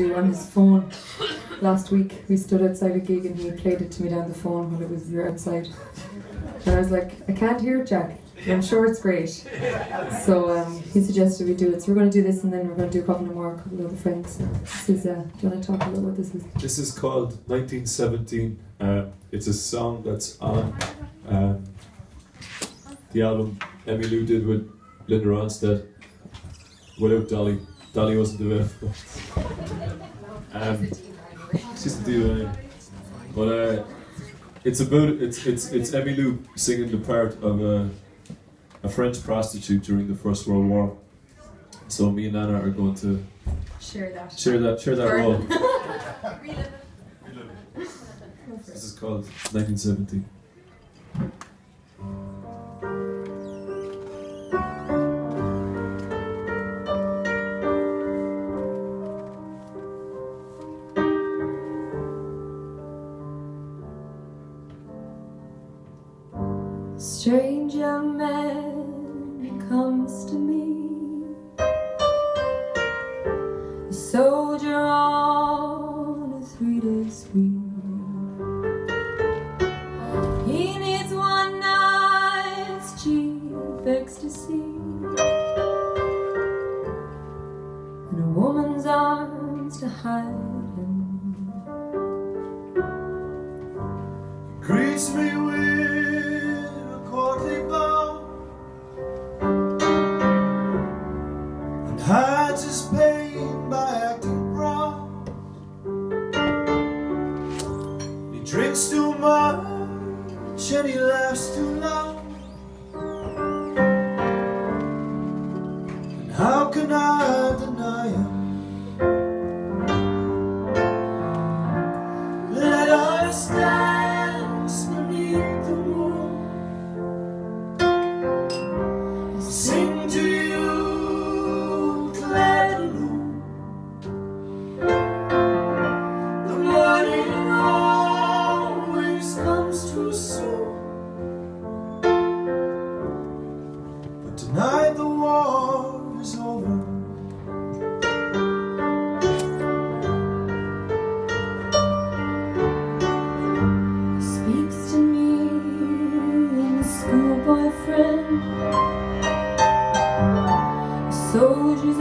on his phone last week. We stood outside a gig and he played it to me down the phone while it was were outside. And I was like, I can't hear it, Jack. I'm sure it's great. So um, he suggested we do it. So we're going to do this and then we're going to do a couple more, a couple of other friends. So this is, uh, do you want to talk a little about this? Is? This is called 1917. Uh, it's a song that's on um, the album Emmylou did with Linda Ronstadt without Dolly. Dolly wasn't available. um, she's the diva, but uh, it's about it's it's it's Emmylou singing the part of a a French prostitute during the First World War. So me and Anna are going to Share that. share that share that role. This is called 1917. Strange young man comes to me, a soldier on a three-day spree. He needs one night's cheap ecstasy and a woman's arms to hide him. Grease me with drinks too much and he laughs too loud. And how can I A soldier's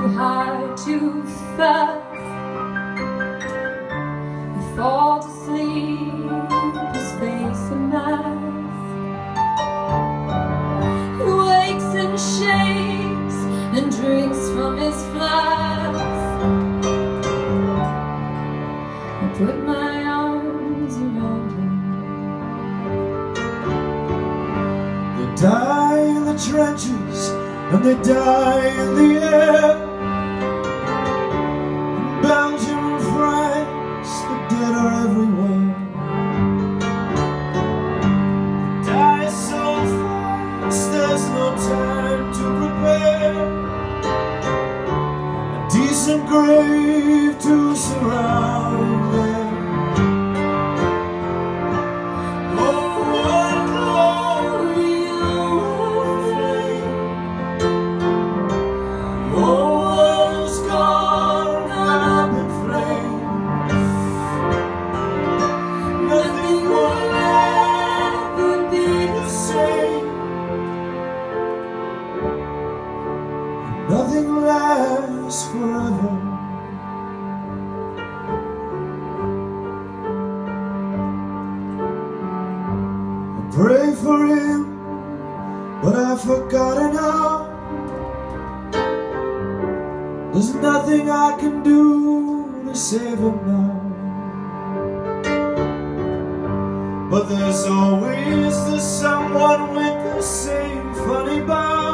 too high, too fast. We fall to sleep, his face a mask. He wakes and shakes and drinks from his flask. I put my arms around him. They die in the trenches and they die in the air. Pray for him, but I've forgotten how. There's nothing I can do to save him now. But there's always the someone with the same funny bow.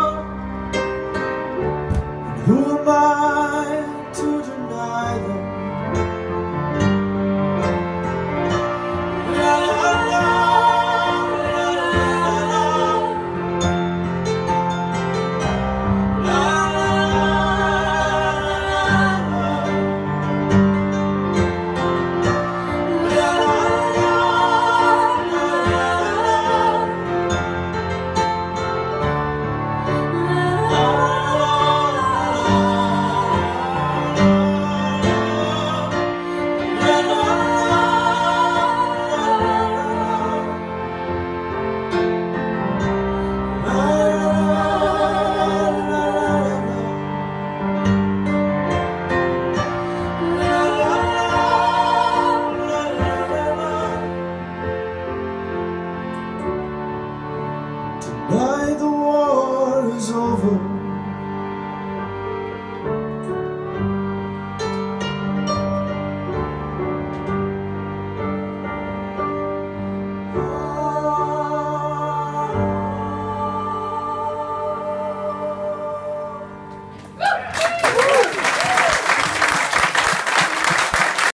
Tonight the war is over